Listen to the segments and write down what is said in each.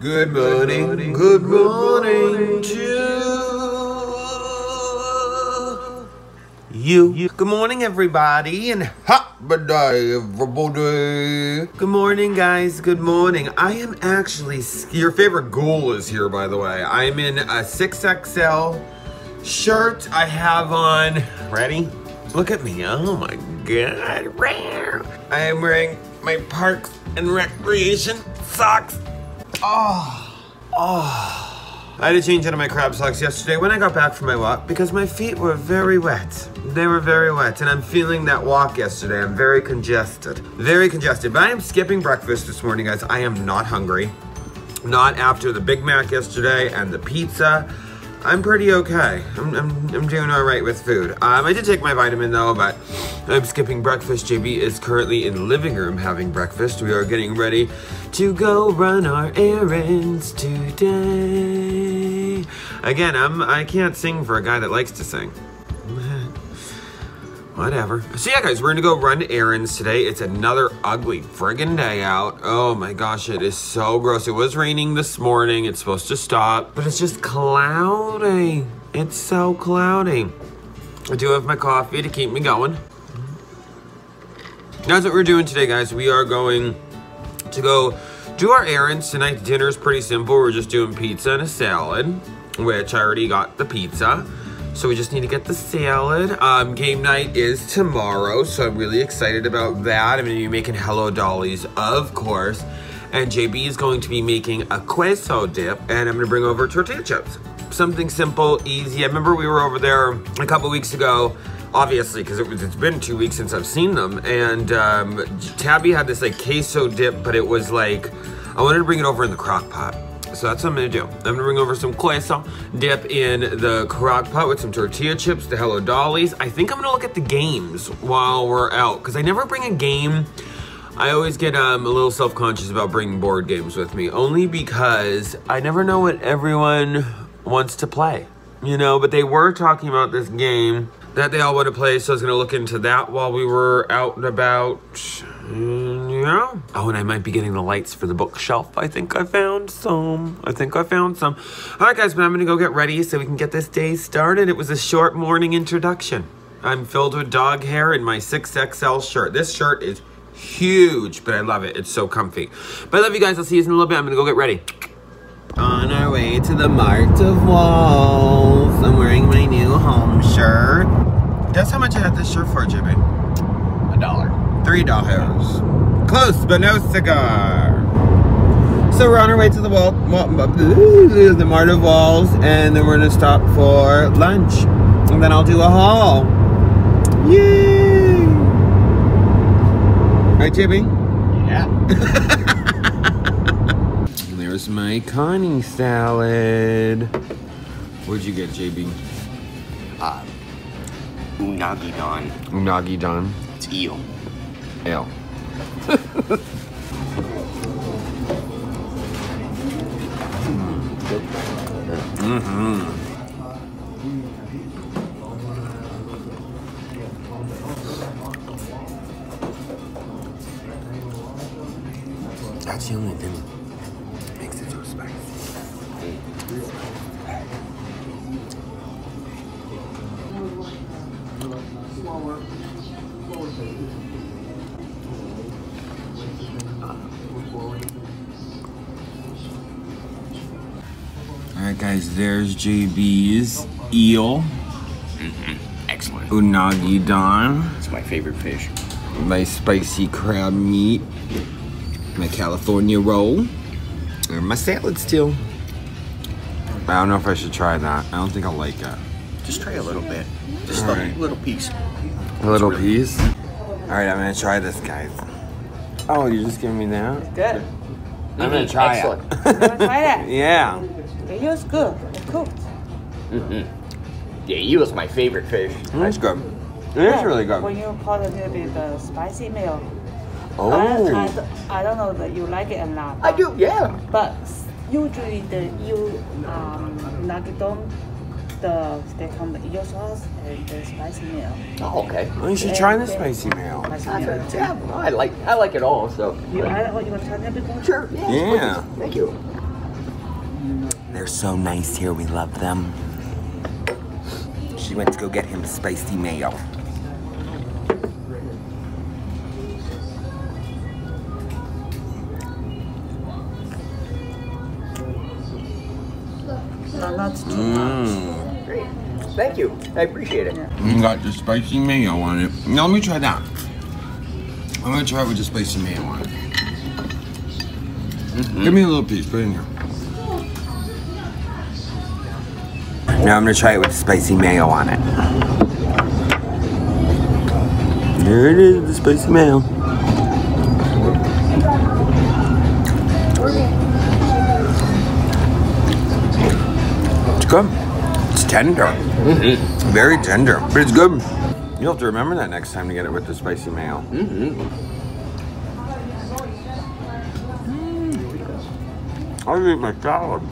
Good morning, good morning to you. Good morning, everybody, and happy day, everybody. Good morning, guys. Good morning. I am actually, your favorite ghoul is here, by the way. I'm in a 6XL shirt I have on. Ready? Look at me. Oh my god. I am wearing my Parks and Recreation socks. Oh, oh. I had to change out of my crab socks yesterday when I got back from my walk because my feet were very wet. They were very wet and I'm feeling that walk yesterday. I'm very congested. Very congested. But I am skipping breakfast this morning, guys. I am not hungry. Not after the Big Mac yesterday and the pizza. I'm pretty okay. I'm, I'm, I'm doing all right with food. Um, I did take my vitamin though, but I'm skipping breakfast. JB is currently in the living room having breakfast. We are getting ready to go run our errands today. Again, I'm, I can't sing for a guy that likes to sing. Whatever. So yeah, guys, we're gonna go run errands today. It's another ugly friggin' day out. Oh my gosh, it is so gross. It was raining this morning. It's supposed to stop, but it's just cloudy. It's so cloudy. I do have my coffee to keep me going. That's what we're doing today, guys. We are going to go do our errands. Tonight's dinner is pretty simple. We're just doing pizza and a salad, which I already got the pizza. So we just need to get the salad. Um, game night is tomorrow, so I'm really excited about that. I'm gonna be making Hello Dollies, of course. And JB is going to be making a queso dip, and I'm gonna bring over tortilla chips. Something simple, easy. I remember we were over there a couple weeks ago, obviously, because it it's been two weeks since I've seen them. And um, Tabby had this like queso dip, but it was like, I wanted to bring it over in the crock pot. So that's what I'm gonna do. I'm gonna bring over some queso, dip in the crock pot with some tortilla chips, the Hello Dollies. I think I'm gonna look at the games while we're out, because I never bring a game. I always get um, a little self-conscious about bringing board games with me, only because I never know what everyone wants to play, you know? But they were talking about this game that they all want to play, so I was gonna look into that while we were out and about. Mm, yeah. Oh, and I might be getting the lights for the bookshelf. I think I found some. I think I found some. All right, guys, but I'm gonna go get ready so we can get this day started. It was a short morning introduction. I'm filled with dog hair in my 6XL shirt. This shirt is huge, but I love it. It's so comfy. But I love you guys. I'll see you in a little bit. I'm gonna go get ready. On our way to the Mart of Walls. I'm wearing my new home shirt. Guess how much I had this shirt for, Jimmy? A dollar. Three dollars. Close, but no cigar. So we're on our way to the wall, the Mart of Walls, and then we're gonna stop for lunch, and then I'll do a haul. Yay! Right, Jimmy? Yeah. There's my kani salad. What'd you get, JB? Uh, unagi don. Unagi don. It's eel. Ale. mm-hmm. Alright guys, there's JB's eel, mm-hmm. Excellent. unagi don, It's my favorite fish. my spicy crab meat, my California roll, and my salad still. I don't know if I should try that. I don't think I'll like it. Just try a little bit. Just All a right. little piece. A little really- piece. Alright, I'm gonna try this, guys. Oh, you're just giving me that? Good. I'm gonna try Excellent. it. You wanna try that? yeah. It is good. It cooked. Mm -hmm. Yeah, eel is my favorite fish. That's good. It is really good. When you put a little bit the spicy milk. I, Oh. I, I don't know that you like it or not. I do, yeah. But usually the eel um, nugget the they come the eel sauce and the spicy milk. Oh, okay. Well, you should try the spicy meal. Spicy milk. Yeah, I like I like it all. So You, I, oh, you want to try that before? sure. Yeah. Yeah. Thank you. They're so nice here. We love them. She went to go get him spicy mayo. No, not too much. Great. Thank you. I appreciate it. You got the spicy mayo on it. Now let me try that. I'm gonna try it with the spicy mayo on it. Mm-hmm. Give me a little piece, put it in here. Now I'm gonna try it with spicy mayo on it. There it is, the spicy mayo. It's good. It's tender. Mm-hmm. Very tender, but it's good. You'll have to remember that next time to get it with the spicy mayo. Mm-hmm. mm-hmm. I'll eat my salad.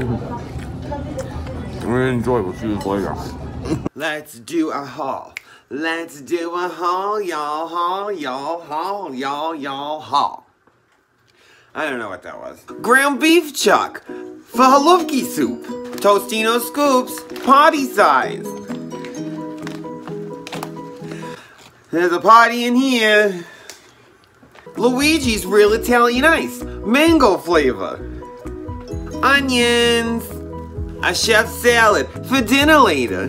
I'm gonna enjoy. We'll see you later. Let's do a haul. Let's do a haul, y'all, haul, y'all, haul, y'all, y'all, haul. I don't know what that was. Ground beef chuck for halufki soup. Tostino scoops, party size. There's a party in here. Luigi's Real Italian Ice, mango flavor. Onions. A chef salad for dinner later.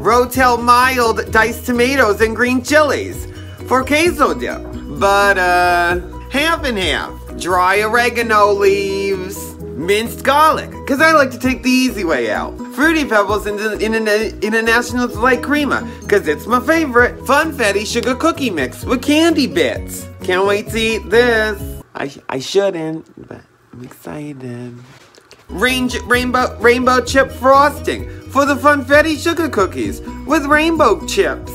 Rotel mild diced tomatoes and green chilies for queso dip. Butter, uh, half and half. Dry oregano leaves, minced garlic, because I like to take the easy way out. Fruity Pebbles in the Interna- International Delight Creamer, because it's my favorite. Funfetti Sugar Cookie Mix with candy bits. Can't wait to eat this. I, I shouldn't, but I'm excited. Range, rainbow, rainbow chip frosting for the Funfetti Sugar Cookies with rainbow chips.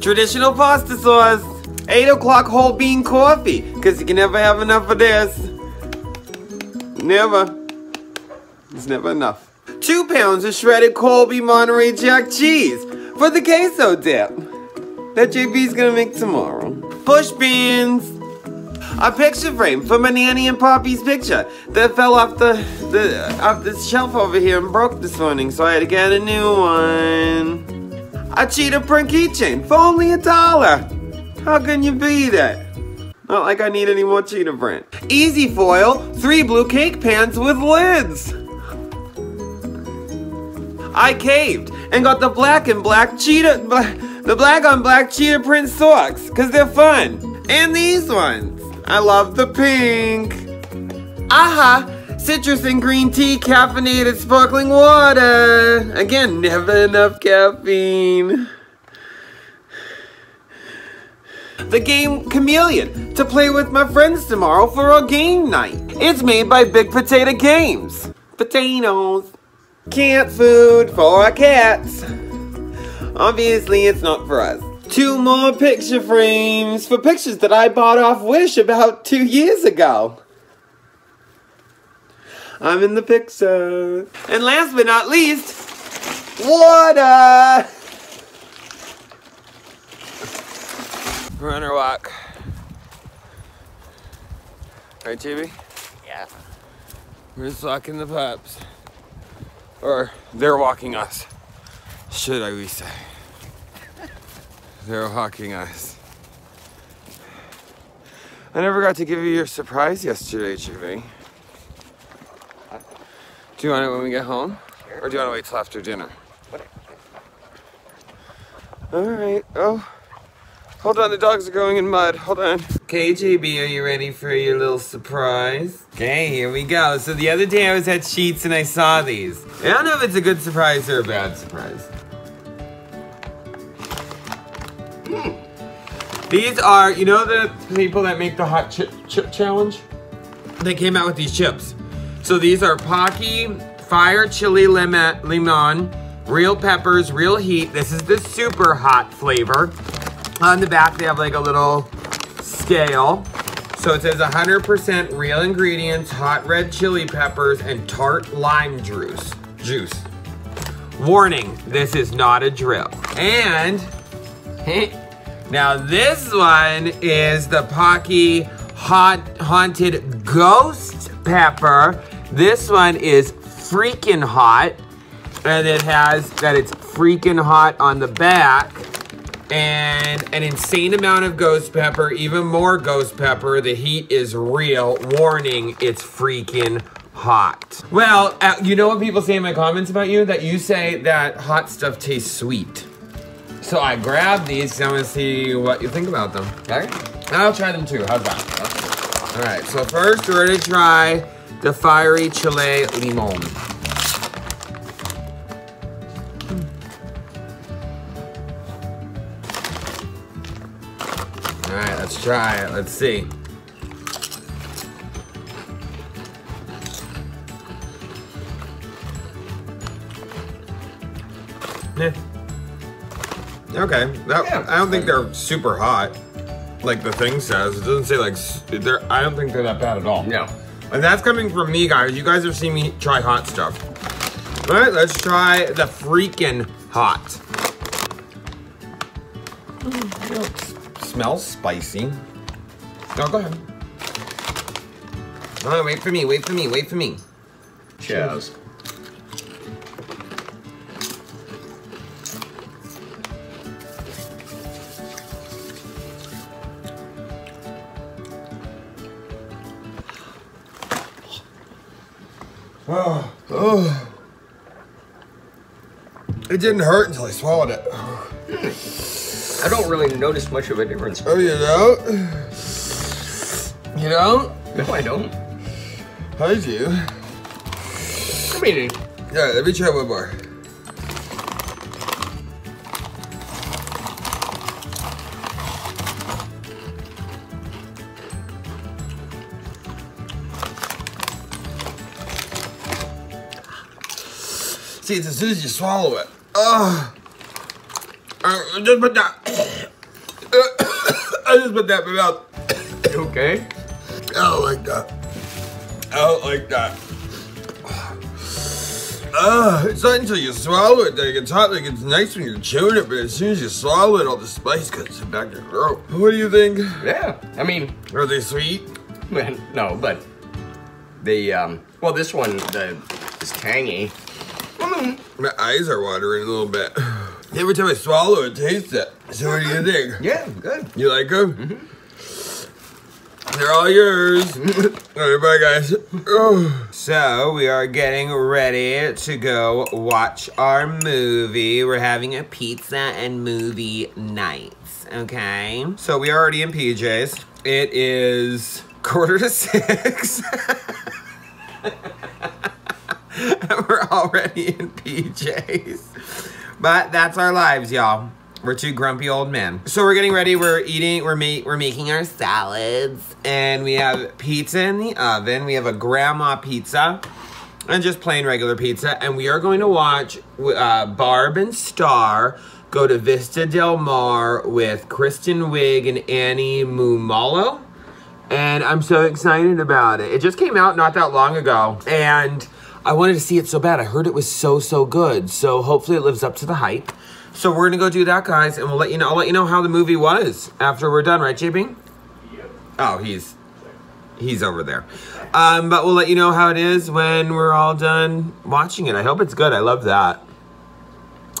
Traditional pasta sauce. 8 o'clock whole bean coffee. Because you can never have enough of this. Never. It's never enough. Two pounds of shredded Colby Monterey Jack cheese for the queso dip. That JB's gonna make tomorrow. Push beans. A picture frame for my nanny and Poppy's picture that fell off the, the off the shelf over here and broke this morning, so I had to get a new one. A cheetah print keychain for only a dollar. How can you beat that? Not like I need any more cheetah print. Easy foil, three blue cake pans with lids. I caved and got the black and black cheetah, the black on black cheetah print socks, cause they're fun. And these ones. I love the pink. Aha! Citrus and green tea, caffeinated sparkling water. Again, never enough caffeine. The game Chameleon to play with my friends tomorrow for a game night. It's made by Big Potato Games. Potatoes. Cat food for our cats. Obviously, it's not for us. Two more picture frames for pictures that I bought off Wish about two years ago. I'm in the picture. And last but not least, water. Runner walk. Right, JB? Yeah. We're just walking the pups. Or they're walking us. Should I we say? They're walking us. I never got to give you your surprise yesterday, JB. Do you want it when we get home? Or do you want to wait till after dinner? Alright, oh. Hold on, the dogs are going in mud. Hold on. Okay, JB, are you ready for your little surprise? Okay, here we go. So the other day I was at Sheetz and I saw these. I don't know if it's a good surprise or a bad surprise. These are, you know the people that make the hot chip, chip challenge? They came out with these chips. So these are Paqui Fire Chili Lemon, lemon real peppers, real heat. This is the super hot flavor. On the back, they have like a little scale. So it says 100% real ingredients, hot red chili peppers, and tart lime juice. Juice. Warning, this is not a drill. And Now this one is the Paqui Haunt, Haunted Ghost Pepper. This one is freaking hot. And it has that it's freaking hot on the back. And an insane amount of ghost pepper, even more ghost pepper. The heat is real. Warning, it's freaking hot. Well, uh, you know what people say in my comments about you? That you say that hot stuff tastes sweet. So I grabbed these and I want to see what you think about them. Okay. I'll try them too. How's that? All right, so first we're gonna try the fiery chile limon. All right, let's try it. Let's see. Eh. Okay, that, Yeah. I don't think they're super hot, like the thing says. It doesn't say like they're. I don't think they're that bad at all. No. And that's coming from me, guys. You guys have seen me try hot stuff. All right, let's try the freaking hot. Mm, it smells spicy. No, go ahead. No, wait for me. Wait for me. Wait for me. Cheers. Oh, oh. It didn't hurt until I swallowed it. I don't really notice much of a difference. Oh, you don't? You don't? No, I don't. I do. I mean, Yeah, let me try one more. See, it's as soon as you swallow it. Ugh. I just put that. I just put that in my mouth. you okay? I don't like that. I don't like that. Uh, it's not until you swallow it that it gets hot. Like it's nice when you're chewing it, but as soon as you swallow it, all the spice cuts it back your throat. What do you think? Yeah. I mean, Are they sweet? no, but the um. Well, this one the is tangy. My eyes are watering a little bit. Every time I swallow it, taste it. So what do you think? Yeah, good. You like them? Mm-hmm. They're all yours. all right, bye, guys. Oh. So, we are getting ready to go watch our movie. We're having a pizza and movie night, okay? So, we are already in PJs. It is quarter to six. We're already in PJs. But that's our lives, y'all. We're two grumpy old men. So we're getting ready. We're eating. We're ma- we're making our salads, and we have pizza in the oven. We have a grandma pizza, and just plain regular pizza. And we are going to watch uh, Barb and Star go to Vista Del Mar with Kristen Wiig and Annie Mumolo. And I'm so excited about it. It just came out not that long ago, and I wanted to see it so bad. I heard it was so so good. So hopefully it lives up to the hype. So we're gonna go do that, guys, and we'll let you know. I'll let you know how the movie was after we're done, right, JB? Yep. Oh, he's he's over there. Um, but we'll let you know how it is when we're all done watching it. I hope it's good. I love that.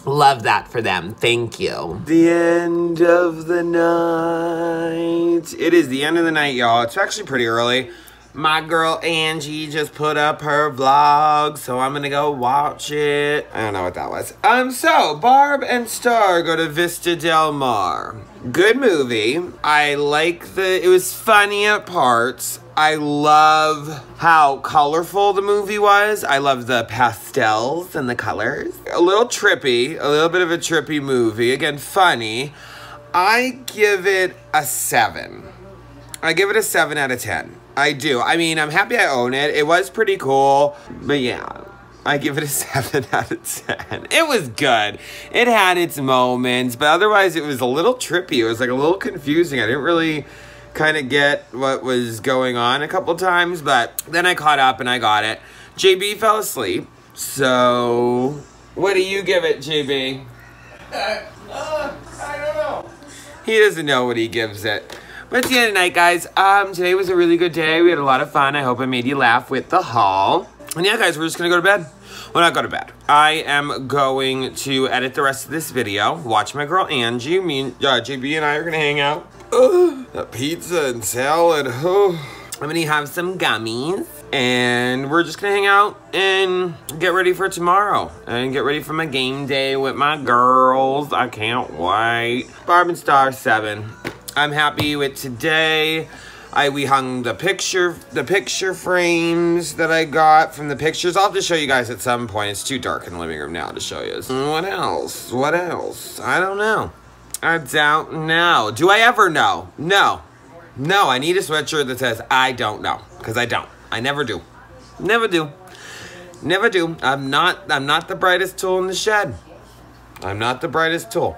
Love that for them. Thank you. The end of the night. It is the end of the night, y'all. It's actually pretty early. My girl Angie just put up her vlog, so I'm gonna go watch it. I don't know what that was. Um, so Barb and Star go to Vista Del Mar. Good movie. I like the. It was funny at parts. I love how colorful the movie was. I love the pastels and the colors. A little trippy, a little bit of a trippy movie. Again, funny. I give it a seven. I give it a 7 out of 10. I do. I mean, I'm happy I own it. It was pretty cool. But yeah, I give it a 7 out of 10. It was good. It had its moments, but otherwise it was a little trippy. It was like a little confusing. I didn't really kind of get what was going on a couple times, but then I caught up and I got it. JB fell asleep. So, what do you give it, JB? Uh, I don't know. He doesn't know what he gives it. But it's the end of the night, guys. Um, today was a really good day. We had a lot of fun. I hope I made you laugh with the haul. And yeah, guys, we're just gonna go to bed. Well, not go to bed. I am going to edit the rest of this video, watch my girl Angie. Me and uh, JB and I are gonna hang out. Ugh, pizza and salad. Oh. I'm gonna have some gummies and we're just gonna hang out and get ready for tomorrow and get ready for my game day with my girls. I can't wait. Barb and Star 7. I'm happy with today. I we hung the picture the picture frames that I got from the pictures. I'll just show you guys at some point. It's too dark in the living room now to show you. What else? What else? I don't know. I don't know. Do I ever know? No. No, I need a sweatshirt that says I don't know. Because I don't. I never do. Never do. Never do. I'm not I'm not the brightest tool in the shed. I'm not the brightest tool.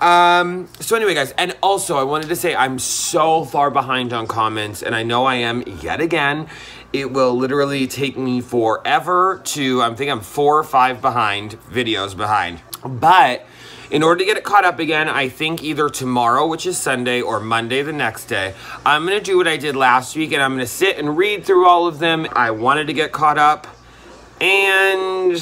Um, so anyway, guys, and also I wanted to say I'm so far behind on comments, and I know I am yet again. It will literally take me forever to, I think I'm four or five behind, videos behind. But in order to get it caught up again, I think either tomorrow, which is Sunday, or Monday the next day, I'm going to do what I did last week, and I'm going to sit and read through all of them. I wanted to get caught up, and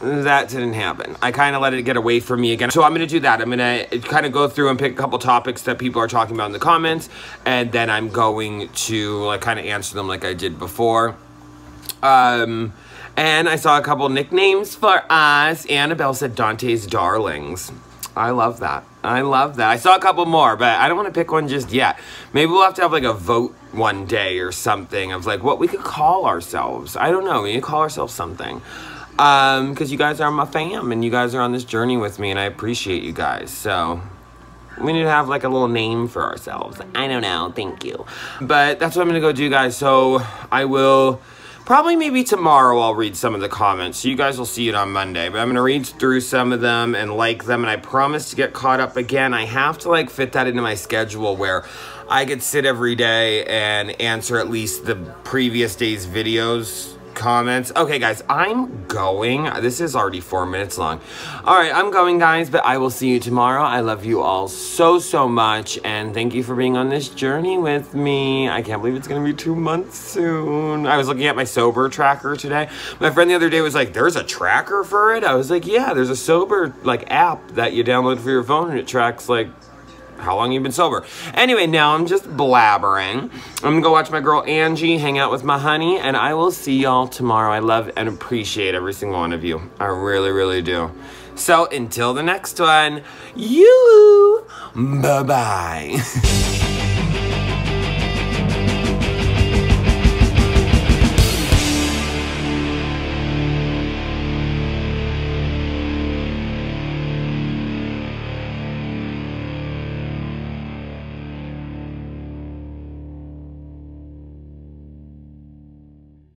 that didn't happen. I kind of let it get away from me again. So I'm going to do that. I'm going to kind of go through and pick a couple topics that people are talking about in the comments. And then I'm going to like kind of answer them like I did before. Um, and I saw a couple nicknames for us. Annabelle said Dante's Darlings. I love that. I love that. I saw a couple more, but I don't want to pick one just yet. Maybe we'll have to have like a vote one day or something of like what we could call ourselves. I don't know. We to call ourselves something um because you guys are my fam and you guys are on this journey with me and i appreciate you guys. So we need to have like a little name for ourselves. I don't know. Thank you. But that's what i'm gonna go do guys. So i will probably maybe tomorrow i'll read some of the comments. So you guys will see it on monday but i'm gonna read through some of them and like them and i promise to get caught up again. I have to like fit that into my schedule where i could sit every day and answer at least the previous day's videos comments. Okay, guys, I'm going. This is already four minutes long. All right, I'm going, guys, but I will see you tomorrow. I love you all so, so much, and thank you for being on this journey with me. I can't believe it's going to be two months soon. I was looking at my sober tracker today. My friend the other day was like, there's a tracker for it? I was like, yeah, there's a sober, like, app that you download for your phone, and it tracks, like, how long you been sober. Anyway, now I'm just blabbering. I'm gonna go watch my girl Angie, hang out with my honey, and I will see y'all tomorrow. I love and appreciate every single one of you. I really, really do. So until the next one, you, bye-bye.